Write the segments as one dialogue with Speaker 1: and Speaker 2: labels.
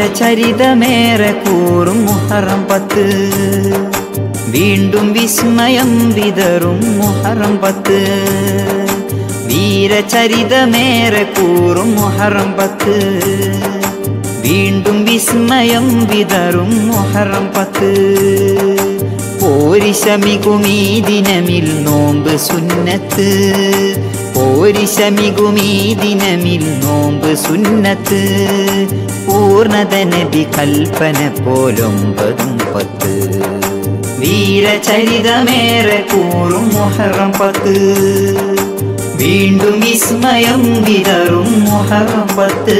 Speaker 1: വീരചരിതമേറെ കൂറും മുഹറം പത്ത്. വീണ്ടും വിസ്മയം വിതറും മുഹറം പത്ത്. വീരചരിതമേറെ കൂറും മുഹറം പത്ത്. വീണ്ടും വിസ്മയം വിതറും മുഹറം പത്ത്. പോരിശമികുമീ ദിനമിൽ നോമ്പ് സുന്നത്ത്. പോരിശമികുമീ ദിനമിൽ നോമ്പ് സുന്നത്ത് പൂർണത നബി കൽപ്പന പോലൊമ്പതും പത്ത്. വീരചരിതമേറെ കൂറും മുഹറം പത്ത്. വീണ്ടും വിസ്മയം വിതറും മുഹറം പത്ത്.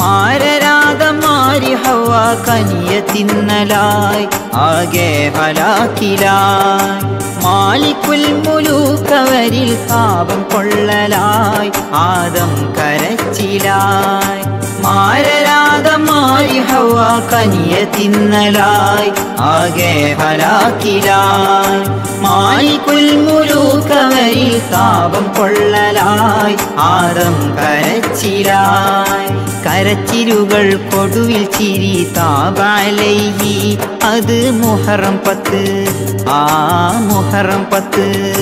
Speaker 1: മാരരാധമാരി ഹവ കനിയ തിന്നലായി ആകെ ഹലാക്കിലായി മാലിക്കുൽ മുലൂക്കവരിൽ പാപം കൊള്ളലായി. ആദം കരച്ചിലായി. മാരരാധമാരി ഹവ കനിയ തിന്നലായി. ആകെ ഹലാക്കിലായി മാലിക്കുൽ മുലൂക്കവരിൽ താപം കൊള്ളലായി. ആദം കരച്ചിലായി. കരച്ചിലുകൾ കൊടുവിൽ ചിരി താപാലയി അത് മുഹറം പത്ത്. ആ മുഹറം പത്ത്.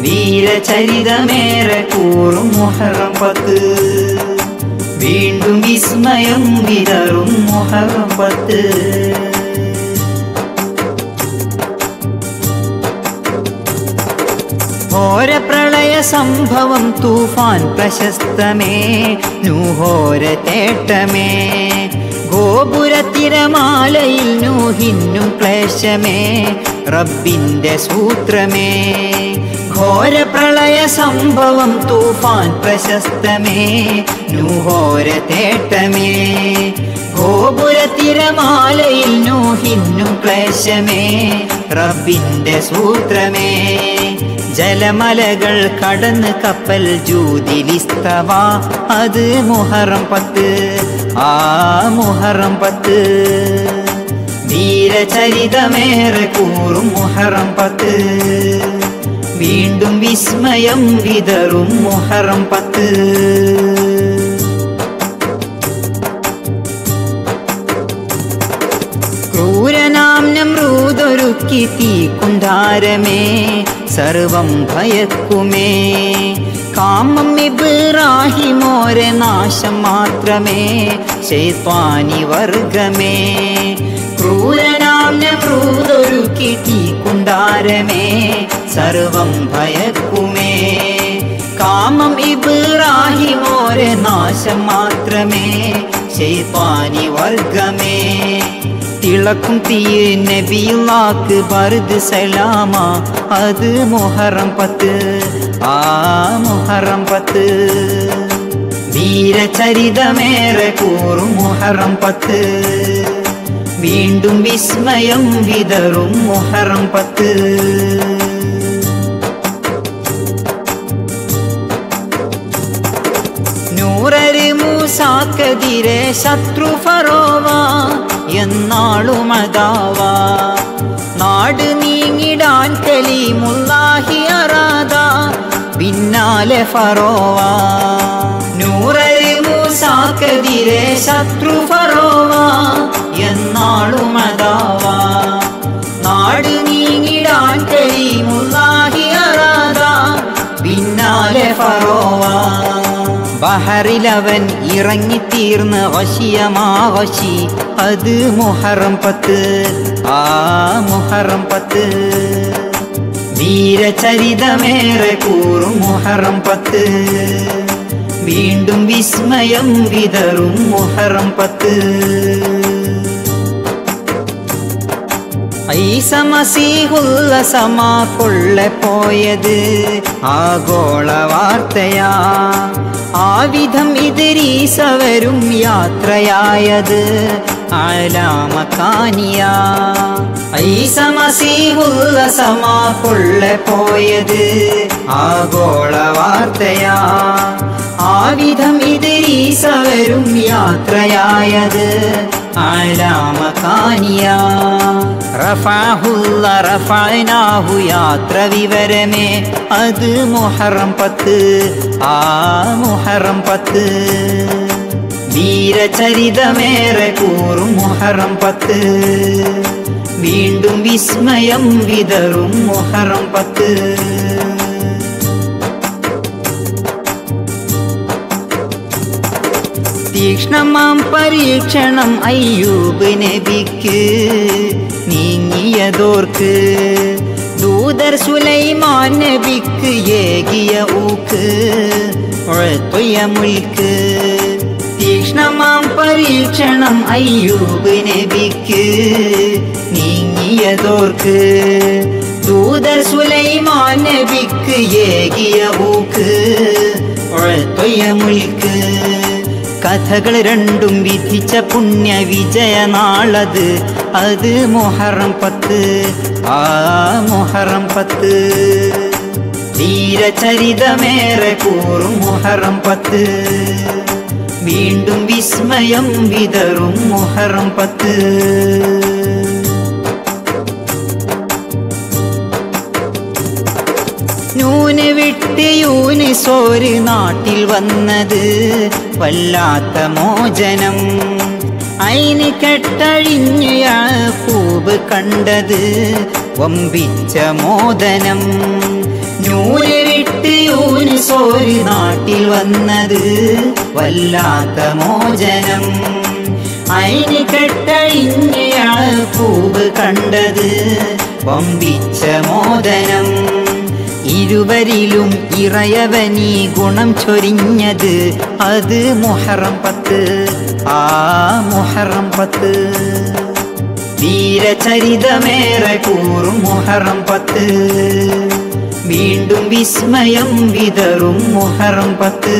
Speaker 1: വീരചരിതമേറെ കൂറും മുഹറം പത്ത്. വീണ്ടും വിസ്മയം വിതറും മുഹറം പത്ത്. ഘോര പ്രളയ സംഭവം തൂഫാൻ പ്രശസ്തമേ. നൂഹോര തേട്ടമേ. ഗോപുരത്തിരമാലയിൽ നൂഹിന്നും ക്ലേശമേ റബ്ബിന്റെ സൂത്രമേ. ഘോര പ്രളയ സംഭവം തൂഫാൻ പ്രശസ്തമേ നൂഹോര തേട്ടമേ. ഗോപുരത്തിരമാലയിൽ നൂഹിന്നും ക്ലേശമേ റബ്ബിന്റെ സൂത്രമേ. ജലമലകൾ കടന്ന് കപ്പൽ ജൂതിലിസ്തവ അത് മുഹറം പത്ത്. ആ മുഹറം പത്ത്. വീരചരിതമേറെ കൂറും മുഹറം പത്ത്. വീണ്ടും വിസ്മയം വിതറും മുഹറം പത്ത്. ക്രൂരനാം തീ കുണ്ടാരമേ സർവം ഭയക്കുമേ. കാമം ഇബ്രാഹിമോരെ നാശം മാത്രമേ ശൈത്വാനി വർഗമേ ക്രൂരനാം നമ്രൂതൊരുക്കി തീ കുണ്ടാരമേ സർവം ഭയക്കുമേ കാമം ഇബ്രാഹിമോരെ നാശം മാത്രമേ ശൈത്വാനി വർഗമേ തിളക്കും തീയ നബിയുള്ളാക്ക് ബർദ് സലാമ അത് മുഹറം പത്ത് ആ മുഹറം പത്ത് വീരചരിതമേറെ കൂറും മുഹറം പത്ത് വീണ്ടും വിസ്മയം വിതറും മുഹറം പത്ത് നൂറര് മൂസാക്കെതിരെ ശത്രു ഫറോവ എന്നാളുമതാവ നാട് നീങ്ങിടാൻ കലീമുല്ലാഹി അറാദ പിന്നാലെ ഫറോവ. നൂറര് ശത്രു ഫറോവ. എന്നാളും അതാവ. നാട് നീങ്ങിടാൻ കഴിയുമുള്ളാഹി അറാദ. പിന്നാലെ ഫറോവ. ബഹറിലവൻ ഇറങ്ങിത്തീർന്ന വശിയമാവശി. അത് മുഹറം പത്ത്. ആ മുഹറം പത്ത്. വീരചരിതമേറെ കൂറും മുഹറം പത്ത് വീണ്ടും വിസ്മയം വിതറും മുഹറം പത്ത് ഐസമസീഹുള്ള സമാ കൊള്ള പോയത് ആഗോള വാർത്തയാ ആവിധം ഇതിരീസവരും യാത്രയായത് ആലാമക്കാനിയ ഐസമസീഹുള്ള സമാ കൊള്ള പോയത് ആഗോള വാർത്തയാ ആവിധം ഇതിരീസവരും യാത്രയായത് ആലാമകാനിയ റഫാഹുല്ല റഫാനാഹു യാത്ര വിവരമേ അത് മുഹറം പത്ത് ആ മുഹറം പത്ത് വീരചരിതമേറെ കൂറും മുഹറം പത്ത് വീണ്ടും വിസ്മയം വിതറും മുഹറം പത്ത് തീക്ഷ്ണമാം പരീക്ഷണം അയ്യൂബ് നബിക്ക് നീങ്ങിയതോർക്ക് ദൂതർ സുലൈമാൻ നബിക്ക് ഏകിയ ഊക്ക് ഉഴത്തൊയ്യ മുൽക്ക് തീക്ഷ്ണമാം പരീക്ഷണം അയ്യൂബ് നബിക്ക് നീങ്ങിയതോർക്ക് ദൂതർ സുലൈമാൻ നബിക്ക് ഏകിയ ഊക്ക്. ഉഴത്തൊയ്യ മുൽക്ക്. കഥകൾ രണ്ടും വിധിച്ച പുണ്യ വിജയ നാളത്. അത് മൊഹറം പത്ത്. ആ മൊഹറം പത്ത്. ധീരചരിതമേറെ കൂറും മൊഹറം പത്ത്. വീണ്ടും വിസ്മയം വിതറും മുഹറം പത്ത്. നൂന് വിട്ട് യൂനിസോര് നാട്ടിൽ വന്നത് വല്ലാത്ത മോചനം. അയിന് കെട്ടഴിഞ്ഞു പൂവ് കണ്ടത് വമ്പിച്ച മോദനം. നൂന് വിട്ട് യൂനിസോര് നാട്ടിൽ വന്നത് വല്ലാത്ത മോചനം. അയിന് ഇങ്ങയാണ് പൂവ് കണ്ടത് പമ്പിച്ച മോദനം. ഇരുവരിലും ഇറയവനീ ഗുണം ചൊരിഞ്ഞത് അത് മുഹറം പത്ത്. ആ മുഹറം പത്ത്. വീരചരിതമേറെ കൂറും മുഹറം പത്ത്. വീണ്ടും വിസ്മയം വിതറും മുഹറം പത്ത്.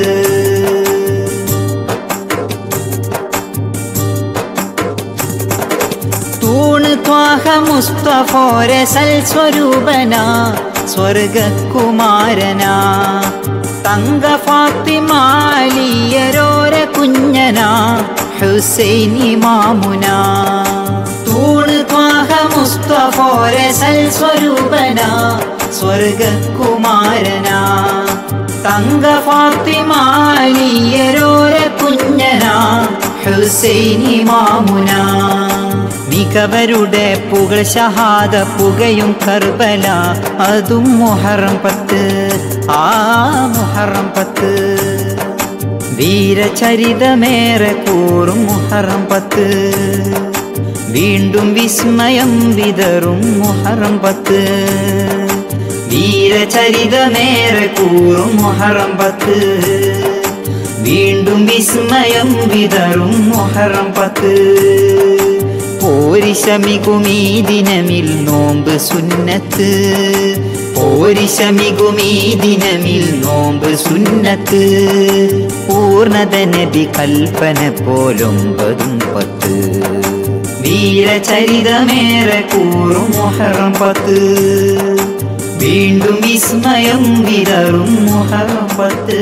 Speaker 1: തൂണ് ത്വാഹ മുസ്തഫോരെ സൽ സ്വരൂപന സ്വർഗകുമാരന തങ്ക ഫാത്തിമാലിയരോര കുഞ്ഞന ഹുസൈനി മാമുന. തൂണ് ത്വാഹ മുസ്തഫോരെ സൽ സ്വരൂപന സ്വർഗകുമാരന. തങ്ക ഫാത്തിമാലിയരോര കുഞ്ഞനാ. ഹുസൈനി ഇമാമുന മികവരുടെ പുകൾ ഷഹാദ പുകയും കർബല. അതും മുഹറം പത്ത്. ആ മുഹറം പത്ത്. വീരചരിതമേറെ കൂറും മുഹറം പത്ത്. വീണ്ടും വിസ്മയം വിതറും മുഹറം പത്ത്. വീരചരിതമേറെ കൂറും മൊഹറം പത്ത്. വീണ്ടും വിസ്മയം വിതറും മൊഹറം പത്ത്. പോരിശമികുമീ ദിനമിൽ നോമ്പ് സുന്നത്ത്. പോരിശമികുമീ ദിനമിൽ നോമ്പ് സുന്നത്ത്. പൂർണത നബി കൽപ്പന പോലൊമ്പതും പത്ത്. വീരചരിതമേറെ കൂറും മൊഹറം പത്ത്. വീണ്ടും വിസ്മയം വിതറും മുഹറം പത്ത്